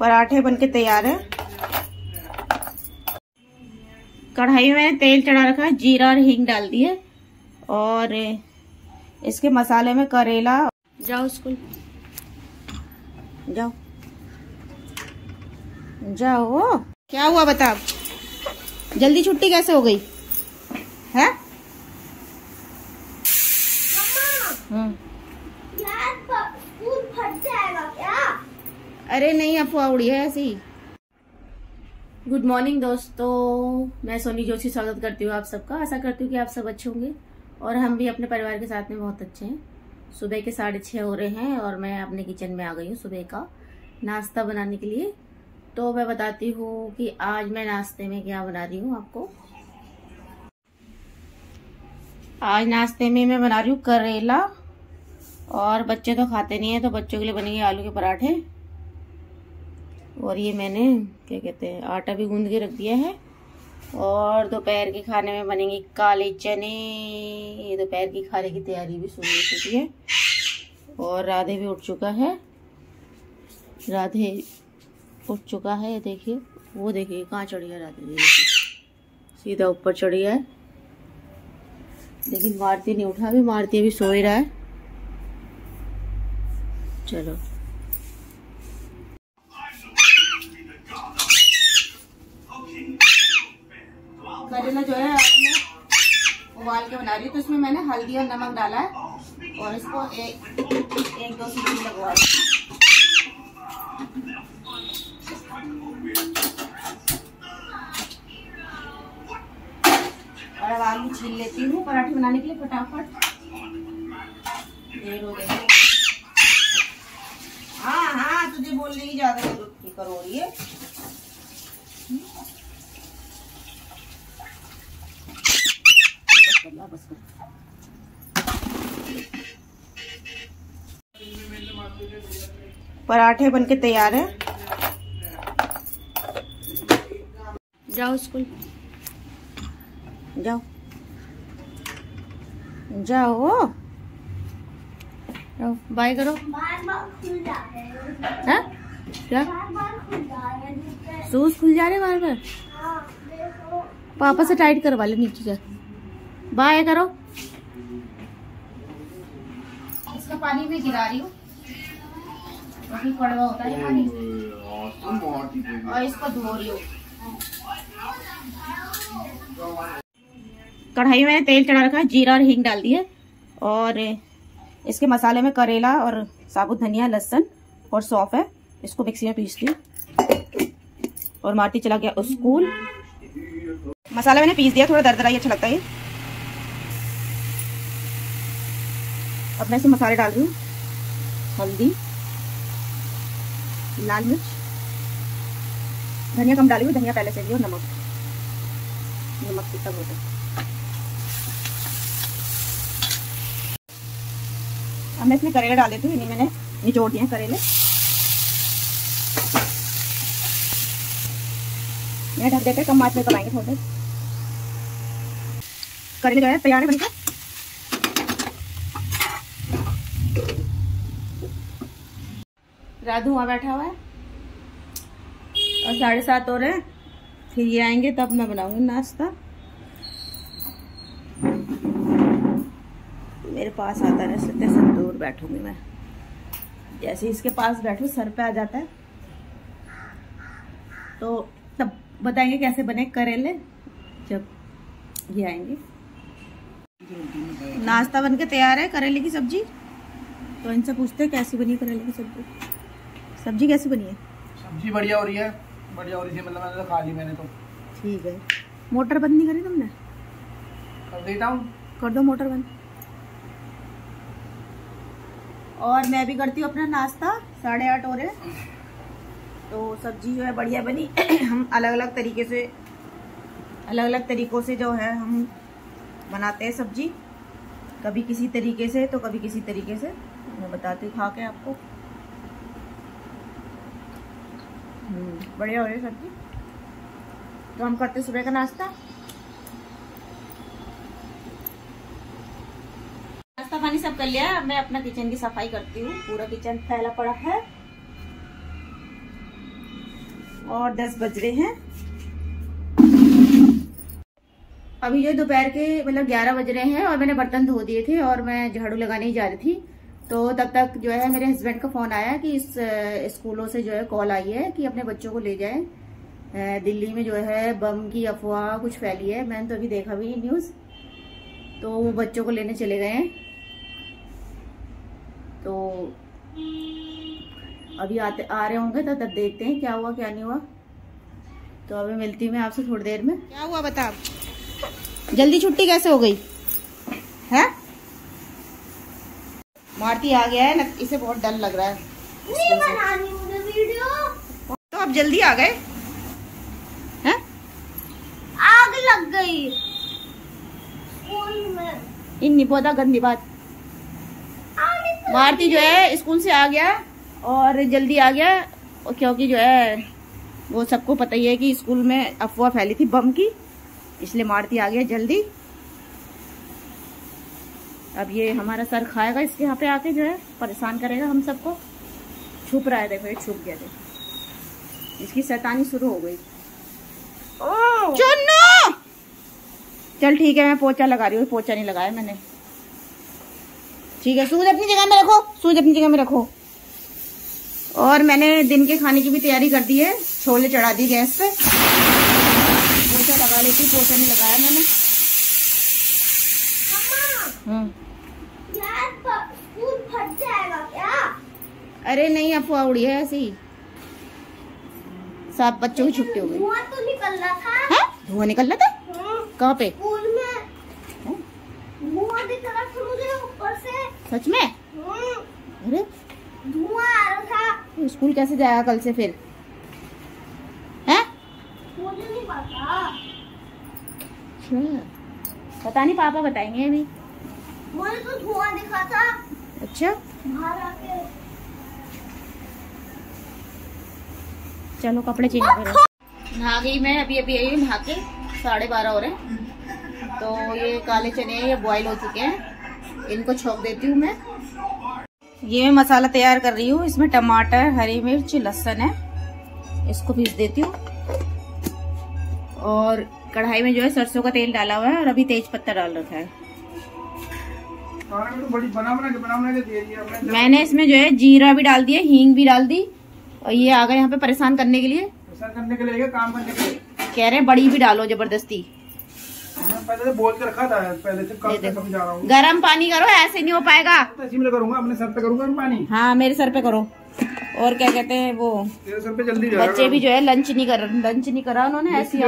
पराठे बनके तैयार है। कढ़ाई में तेल चढ़ा रखा है जीरा और हींग डाल दिए और इसके मसाले में करेला। जाओ स्कूल। जाओ। जाओ। क्या हुआ बता जल्दी छुट्टी कैसे हो गई? है? हम्म। स्कूल फट जाएगा क्या अरे नहीं अफवाह उड़ी है ऐसी। गुड मॉर्निंग दोस्तों। मैं सोनी जोशी, स्वागत करती हूँ आप सबका। आशा करती हूँ कि आप सब अच्छे होंगे और हम भी अपने परिवार के साथ में बहुत अच्छे हैं। सुबह के साढ़े छः हो रहे हैं और मैं अपने किचन में आ गई हूँ सुबह का नाश्ता बनाने के लिए। तो मैं बताती हूँ कि आज मैं नाश्ते में क्या बना रही हूँ आपको। आज नाश्ते में मैं बना रही हूँ करेला और बच्चे तो खाते नहीं है तो बच्चों के लिए बनेंगे आलू के पराठे। और ये मैंने, क्या कहते हैं, आटा भी गूंद के रख दिया है। और दोपहर के खाने में बनेंगे काले चने। ये दोपहर की खाने की तैयारी भी शुरू हो चुकी है। और राधे भी उठ चुका है। राधे उठ चुका है देखिए। वो देखिए, कहाँ चढ़ी है राधे? देखिए। सीधा ऊपर चढ़ी है। लेकिन मारती नहीं उठा भी मारती अभी सो ही रहा है। चलो। करेला जो है मैं उबाल के बना रही हूँ। तो इसमें मैंने हल्दी और नमक डाला है और इसको एक एक दो सीटी लगवा और अब आलू छील लेती हूँ पराठे बनाने के लिए फटाफट। देर हो गई। हाँ हाँ तुझे बोलने की ज़्यादा ज़रूरत फ़िक्र हो रही है पराठे बनके तैयार है। जाओ स्कूल। जाओ। जाओ। जाओ बाय करो। हैं? हाँ क्या? जा शूज़ खुल जा रहे बार बार? हाँ पापा से टाइट करवा ले नीचे से। बाय करो। इसका पानी में गिरा रही हूँ। काफ़ी कड़वा होता है पानी। और इसको धो रही हूँ। कढ़ाई में तेल चढ़ा रखा है जीरा और हींग डाल दिए। और इसके मसाले में करेला और साबुत धनिया लहसन और सौंफ है। इसको मिक्सी में पीस दी और मारती चला गया स्कूल मसाला मैंने पीस दिया थोड़ा दरदरा ही अच्छा लगता है अब मैं इसमें मसाले डाल रही हूँ। हल्दी, लाल मिर्च, धनिया कम डाली हुई, धनिया पहले से दी और नमक। नमक कितना होता है अब मैं इसमें करेले डाल देती हूँ, इन्हें मैंने निचोड़ दिए करेले। मैं ढक देकर कम आँच में पकाएँगे थोड़े। करेले जो है, तैयार है बनकर राधू वहाँ बैठा हुआ है। और साढ़े सात हो रहे हैं। फिर ये आएँगे, तब मैं बनाऊँगी नाश्ता। मेरे पास आता है सत्य से दूर बैठूँगी मैं। जैसे इसके पास बैठू, सर पे आ जाता है। तो तब बताएँगे कैसे बने करेले, जब ये आएँगे। नाश्ता बनके तैयार है, करेले की सब्ज़ी? तो इनसे पूछते हैं कैसी बनी करेले की सब्ज़ी। सब्ज़ी कैसी बनी है? सब्ज़ी बढ़िया हो रही है। बढ़िया हो रही थी मतलब मैंने तो खा ली मैंने तो। ठीक है। मोटर बंद नहीं करी तुमने? कर देता हूँ। कर दो मोटर बंद। और मैं भी करती हूँ अपना नाश्ता साढ़े आठ हो रहे। हैं। तो सब्ज़ी जो है बढ़िया बनी। हम अलग अलग तरीके से अलग अलग तरीकों से जो है हम बनाते हैं सब्ज़ी। कभी किसी तरीके से तो कभी किसी तरीके से। मैं बताती हूँ खा के आपको हम्म, बढ़िया हो रही सब्ज़ी। तो हम करते सुबह का नाश्ता। नाश्ता पानी सब कर लिया, मैं अपना किचन की सफ़ाई करती हूँ। पूरा किचन फैला पड़ा है। और दस बज रहे हैं। अभी जो दोपहर के मतलब ग्यारह बज रहे हैं और मैंने बर्तन धो दिए थे और मैं झाड़ू लगाने ही जा रही थी। तो तब तक जो है मेरे हस्बैंड का फ़ोन आया कि इस स्कूलों से जो है कॉल आई है कि अपने बच्चों को ले जाए। दिल्ली में जो है बम की अफवाह कुछ फैली है मैंने तो अभी देखा भी न्यूज़ तो वो बच्चों को लेने चले गए हैं। तो अभी आते आ रहे होंगे तो तब देखते हैं क्या हुआ क्या नहीं हुआ। तो अभी मिलती हूँ मैं आपसे थोड़ी देर में। क्या हुआ बता जल्दी छुट्टी कैसे हो गई? है? मारती आ गया है ना इसे बहुत डर लग रहा है। नहीं बनानी मुझे वीडियो। तो आप जल्दी आ गए। हैं? आग लग गई। इन नहीं पौधा गंदी बात। मारती जो है। स्कूल से आ गया और जल्दी आ गया। क्योंकि जो है वो सबको पता ही है कि स्कूल में अफवाह फैली थी बम की इसलिए मारती आ गया जल्दी। अब ये हमारा सर खाएगा इसके यहाँ पे आके जो है परेशान करेगा हम सबको। छुप रहा है देखो ये छुप गया देखो। इसकी शैतानी शुरू हो गई। चुन्नू! चल ठीक है मैं पोचा लगा रही हूँ पोचा नहीं लगाया मैंने। ठीक है सूज अपनी जगह में रखो सूज अपनी जगह में रखो। और मैंने दिन के खाने की भी तैयारी कर दी है छोले चढ़ा दी गैस पे। पोचा लगा लेती पोचा नहीं लगाया मैंने। हम्म यार प- स्कूल फट जाएगा क्या अरे नहीं अफवाह उड़ी है ऐसी। ही। सब बच्चों की छुट्टी हो गई। धुआँ तो निकल रहा था। धुआँ निकल रहा था कहाँ पे? स्कूल में। दिख रहा था ऊपर से। सच में? अरे। धुआँ आ रहा था। तो स्कूल कैसे जाएगा कल से फिर? है? मुझे नहीं पता। पता नहीं पापा बताएँगे अभी। मुझे तो धुआँ दिखा था। अच्छा। बाहर आके। चलो कपड़े चेंज करो। नहा गई मैं अभी अभी आई हूँ नहा के साढ़े बारह हो रहे हैं। तो ये काले चने ये बॉईल हो चुके हैं। इनको छोक देती हूँ मैं। ये मैं मसाला तैयार कर रही हूँ। इसमें टमाटर हरी मिर्च लहसन है। इसको पीस देती हूँ। और कढ़ाई में जो है सरसों का तेल डाला हुआ है और अभी तेज पत्ता डाल रखा है। तो बड़ी बना बना के बना बना के दे रही है मैं मैंने इसमें जो है जीरा भी डाल दिया हींग भी डाल दी। ये आ गए यहाँ पे परेशान करने के लिए। ऐसा करने के लिए काम करने के लिए। कह रहे हैं बड़ी भी डालो ज़बरदस्ती। पहले से बोल के रखा था पहले से। जा रहा हूँ। गरम पानी करो ऐसे नहीं हो पाएगा। तो ही करूँगा अपने सर पे करूँगा पानी। हाँ मेरे सर पे करो। और क्या कहते हैं वो तेरे सर पे जल्दी बच्चे भी जो है लंच नहीं कर लंच नहीं करा उन्होंने ऐसे ही है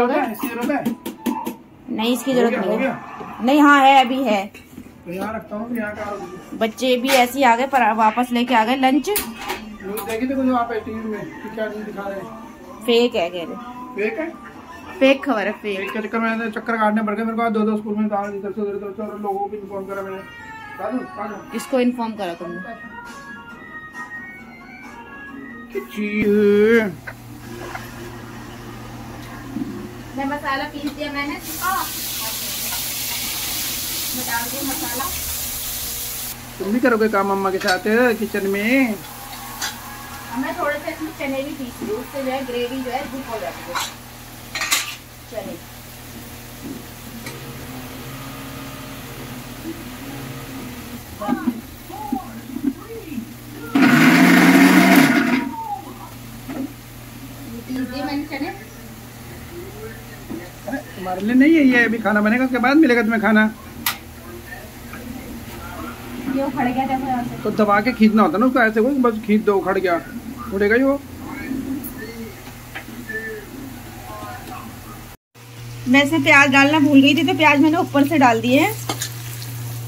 नहीं इसकी ज़रूरत नहीं है। नहीं हाँ है अभी है। तो रखता हूँ यहाँ बच्चे भी ऐसे ही आ गए पर वापस लेके आ गए लंच न्यूज़ देखी थी कुछ वहाँ टीवी में? क्या न्यूज़ दिखा रहे हैं? फेक है कह रहे। फेक है? फेक खबर है फेक। के चक्कर में चक्कर काटने पड़ गए मेरे को दो दो स्कूल में इधर से उधर इधर से और लोगों को इन्फॉर्म करा मैंने। इसको इन्फॉर्म करा तुमने। मैं मसाला पीस दिया मैंने मैं डाल दिया मसाला। तुम भी करोगे काम अम्मा के साथ किचन में? अब मैं थोड़े से इसमें चने भी पीस लूँ उससे जो है ग्रेवी जो है डिप हो जाती है। चने। तुम्हारे लिए नहीं है ये अभी खाना बनेगा उसके बाद मिलेगा तुम्हें खाना। ये उखड़ गया तो दबा के खींचना होता है ना उसको ऐसे कोई बस खींच दो उखड़ गया। उड़ेगा ही वो। इसमें प्याज डालना भूल गई थी तो प्याज मैंने ऊपर से डाल दिए हैं।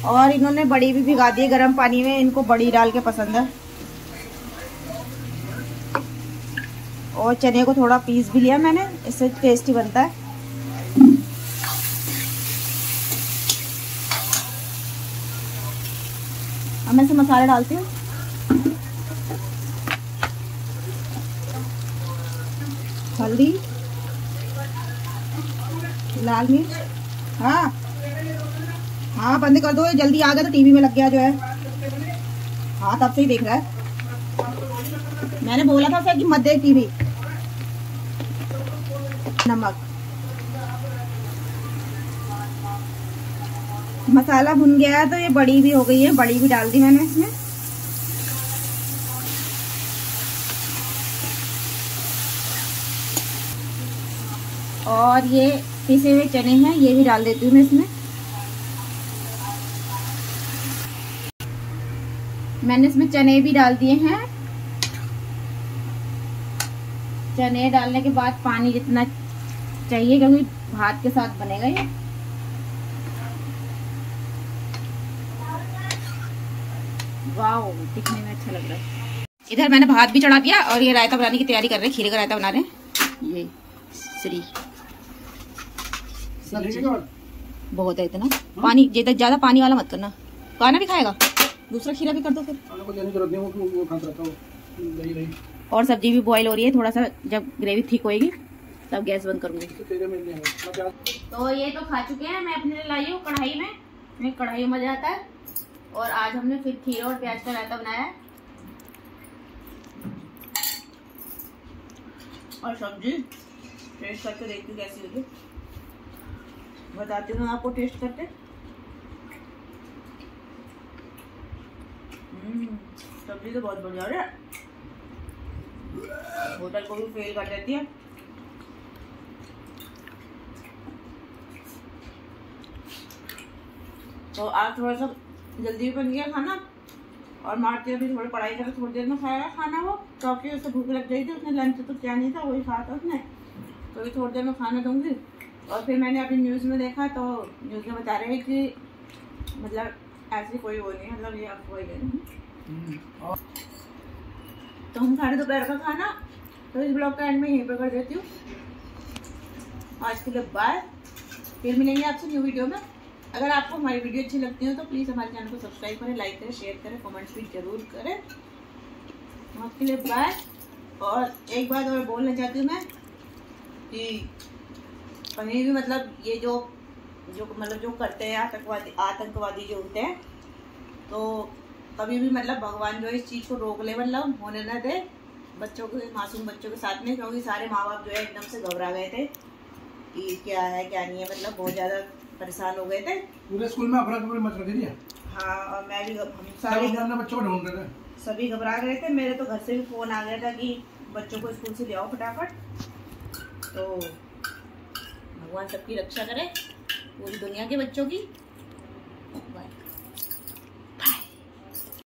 और इन्होंने बड़ी भी भिगा दी है, गर्म पानी में। इनको बड़ी डाल के पसंद है। और चने को थोड़ा पीस भी लिया मैंने, इससे टेस्टी बनता है। अब मैं इसे मसाला डालती हूँ। हल्दी, लाल मिर्च। हाँ। हाँ बंद कर दो, ये जल्दी आ गया तो टीवी में लग गया जो है। हाँ तब से ही देख रहा है। मैंने बोला था उसे कि मत देख टीवी। नमक। मसाला भुन गया है तो ये बड़ी भी हो गई है, बड़ी भी डाल दी मैंने इसमें। और ये पिसे हुए चने हैं, ये भी डाल देती हूँ मैं इसमें। मैंने इसमें चने भी डाल दिए हैं। चने डालने के बाद पानी जितना चाहिए, क्योंकि भात के साथ बनेगा ये। वाह दिखने में अच्छा लग रहा है। इधर मैंने भात भी चढ़ा दिया और ये रायता बनाने की तैयारी कर रहे हैं, खीरे का रायता बना रहे हैं। ये, श्री। बहुत है इतना। पानी जितना ज़्यादा पानी वाला मत करना। खाना भी खाएगा? दूसरा खीरा भी कर दो फिर। और सब्ज़ी भी बॉईल हो रही है थोड़ा सा जब ग्रेवी ठीक होएगी तब गैस बंद करूँगी। तो ये तो खा चुके हैं मैं अपने लिए लाई हूँ कढ़ाई में। मैं कढ़ाई मज़ा आता है। और आज हमने फिर खीरा और प्याज का रायता बनाया है। और सब्ज़ी टेस्ट करके देखती हूँ कैसी होगी बताती हूँ आपको टेस्ट करके। हम्म, सब्ज़ी तो बहुत बढ़िया है होटल को भी फेल कर देती है। तो आज थोड़ा सा जल्दी भी बन गया खाना और मारती अभी थोड़ी पढ़ाई करके थोड़ी देर में खाया खाना वो। क्योंकि उसे भूख लग गई थी उसने लंच तो क्या नहीं था वही खाया था उसने। तो अभी थोड़ी देर में खाना दूँगी। और फिर मैंने अभी न्यूज़ में देखा तो न्यूज़ में बता रहे हैं कि मतलब ऐसी कोई वो नहीं मतलब ये आपको नहीं तो हम साढ़े दोपहर का खाना तो इस ब्लॉग का एंड में यहीं पर कर देती हूँ। आज के लिए बाय फिर मिलेंगे आपसे न्यू वीडियो में। अगर आपको हमारी वीडियो अच्छी लगती हो तो प्लीज़ हमारे चैनल को सब्सक्राइब करें लाइक करें शेयर करें कमेंट्स भी ज़रूर करें। आपके लिए बाय और एक बात और बोलना चाहती हूँ मैं कि कहीं भी मतलब ये जो जो मतलब जो करते हैं आतंकवादी आतंकवादी जो होते हैं तो कभी भी मतलब भगवान जो इस चीज़ को रोक ले मतलब होने न दे। बच्चों के मासूम बच्चों के साथ में क्योंकि सारे माँ बाप जो है एकदम से घबरा गए थे कि क्या है क्या नहीं है मतलब बहुत ज़्यादा परेशान हो गए थे। पूरे स्कूल में अफरा तफरी मच रखी थी? हाँ और मैं भी सारे सारे घर में बच्चों को ढूंढ रहे थे। सभी घबरा गए थे। मेरे तो घर से भी फ़ोन आ गया था कि बच्चों को स्कूल से ले आओ फटाफट। तो भगवान सबकी रक्षा करे पूरी दुनिया के बच्चों की।